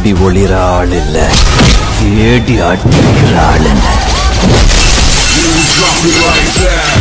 ஓடி ஒளிர ஆள் இல்ல தேடி அடிக்கிற ஆள் You